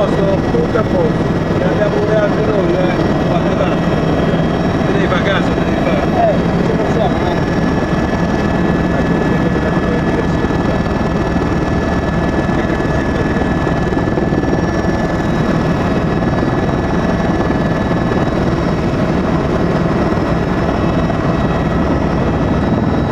posto, tutto a posto. Ne abbiamo pure altri noi, eh. Guarda tanto. Te ne fa caso, te ne fa. Eh, ce ci possiamo, eh.